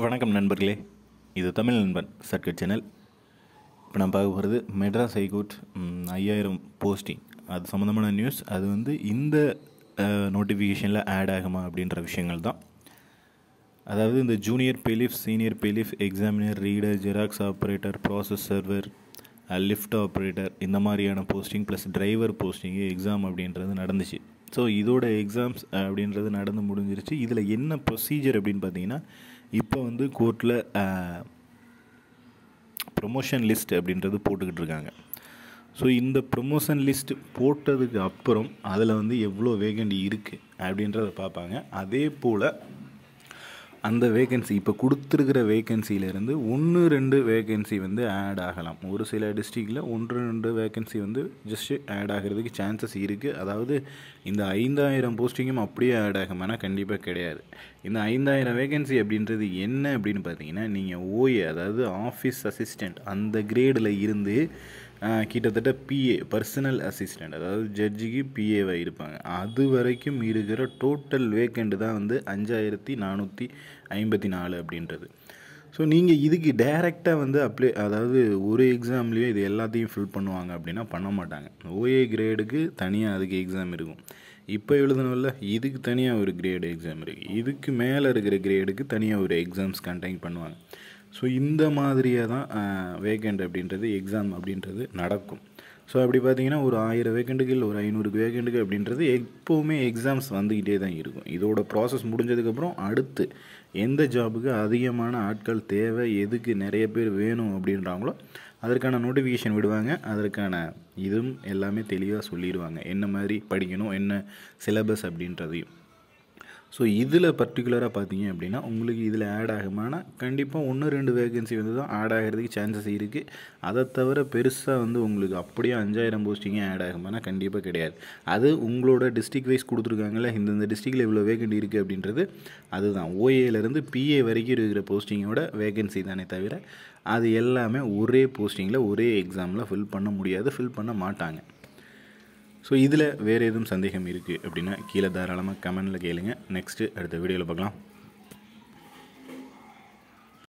வணக்கம் நண்பர்களே. இது தமிழ் நண்பன் சர்க்கட் சேனல். இப்போ நான் பார்க்க போகிறது மெட்ராஸ் ஹைகோர்ட் ஐயாயிரம் போஸ்டிங். அது சம்மந்தமான நியூஸ். அது வந்து இந்த நோட்டிஃபிகேஷனில் ஆட் ஆகுமா அப்படின்ற விஷயங்கள் தான். அதாவது இந்த junior bailiff senior bailiff examiner reader xerox operator process server lift operator இந்த மாதிரியான போஸ்டிங் ப்ளஸ் டிரைவர் போஸ்டிங்கு எக்ஸாம் அப்படின்றது நடந்துச்சு. ஸோ இதோட எக்ஸாம்ஸ் அப்படின்றது நடந்து முடிஞ்சிருச்சு. இதில் என்ன ப்ரொசீஜர் அப்படின்னு பார்த்தீங்கன்னா இப்போ வந்து கோர்ட்டில் ப்ரொமோஷன் லிஸ்ட் அப்படின்றது போட்டுக்கிட்டு இருக்காங்க. ஸோ இந்த ப்ரொமோஷன் லிஸ்ட் போட்டதுக்கு அப்புறம் அதில் வந்து எவ்வளோ வேகண்டி இருக்குது அப்படின்றத பார்ப்பாங்க. அதே போல் அந்த வேகன்சி இப்போ கொடுத்துருக்கிற வேகன்சியிலேருந்து ஒன்று ரெண்டு வேகன்சி வந்து ஆட் ஆகலாம். ஒரு சில டிஸ்ட்ரிக்டில் ஒன்று ரெண்டு வேகன்சி வந்து ஜஸ்ட்டு ஆட் ஆகிறதுக்கு சான்சஸ் இருக்குது அதாவது இந்த ஐந்தாயிரம் போஸ்டிங்கும் அப்படியே ஆட் ஆகுமானா கண்டிப்பாக கிடையாது. இந்த ஐந்தாயிரம் வேகன்சி அப்படின்றது என்ன அப்படின்னு பார்த்தீங்கன்னா நீங்கள் ஓஏ அதாவது ஆஃபீஸ் அசிஸ்டண்ட் அந்த கிரேடில் இருந்து கிட்டத்தட்ட பிஏ பர்சனல் அசிஸ்டண்ட் அதாவது ஜட்ஜிக்கு பிஏவாக இருப்பாங்க. அது வரைக்கும் இருக்கிற டோட்டல் வேக்கண்ட் தான் வந்து அஞ்சாயிரத்தி நானூற்றி ஐம்பத்தி நாலு அப்படின்றது. ஸோ நீங்கள் இதுக்கு டைரெக்டாக வந்து அப்ளை அதாவது ஒரு எக்ஸாம்லேயே இது எல்லாத்தையும் ஃபில் பண்ணுவாங்க அப்படின்னா பண்ண மாட்டாங்க. ஓஏ கிரேடுக்கு தனியாக அதுக்கு எக்ஸாம் இருக்கும். இப்போ எழுதணும்ல இதுக்கு தனியாக ஒரு கிரேடு எக்ஸாம் இருக்குது இதுக்கு மேலே இருக்கிற கிரேடுக்கு தனியாக ஒரு எக்ஸாம்ஸ் கண்டக்ட் பண்ணுவாங்க. ஸோ இந்த மாதிரியே தான் வேகண்ட் அப்படின்றது எக்ஸாம் அப்படின்றது நடக்கும். ஸோ அப்படி பார்த்தீங்கன்னா ஒரு ஆயிரம் வேகண்ட்டுகள் ஒரு ஐநூறு வேகண்ட்டுக்கு அப்படின்றது எப்போவுமே எக்ஸாம்ஸ் வந்துக்கிட்டே தான் இருக்கும். இதோட ப்ராசஸ் முடிஞ்சதுக்கப்புறம் அடுத்து எந்த ஜாபுக்கு அதிகமான ஆட்கள் தேவை எதுக்கு நிறைய பேர் வேணும் அப்படின்றாங்களோ அதற்கான நோட்டிஃபிகேஷன் விடுவாங்க. அதற்கான இதுவும் எல்லாமே தெளிவாக சொல்லிடுவாங்க. என்ன மாதிரி படிக்கணும் என்ன சிலபஸ் அப்படின்றதையும். ஸோ இதில் பர்டிகுலராக பார்த்தீங்க அப்படின்னா உங்களுக்கு இதில் ஆட் ஆகுமானா கண்டிப்பாக ஒன்று ரெண்டு வேகன்சி வந்து தான் ஆட் ஆகிறதுக்கு சான்சஸ் இருக்குது அதை தவிர பெருசாக வந்து உங்களுக்கு அப்படியே அஞ்சாயிரம் போஸ்டிங்கே ஆட் ஆகுமானா கண்டிப்பாக கிடையாது. அது உங்களோட டிஸ்ட்ரிக் வைஸ் கொடுத்துருக்காங்களே இந்தந்த டிஸ்ட்ரிக்டில் இவ்வளோ வேகண்ட் இருக்குது அப்படின்றது அதுதான். ஓஏலேருந்து பிஏ வரைக்கும் இருக்கிற போஸ்டிங்கோட வேகன்சி தானே தவிர அது எல்லாமே ஒரே போஸ்டிங்கில் ஒரே எக்ஸாமில் ஃபில் பண்ண முடியாது ஃபில் பண்ண மாட்டாங்க. ஸோ இதில் வேறு எதுவும் சந்தேகம் இருக்குது அப்படின்னா கீழே தாராளமாக கமெண்டில் கேளுங்க. நெக்ஸ்ட்டு அடுத்த வீடியோவில் பார்க்கலாம்.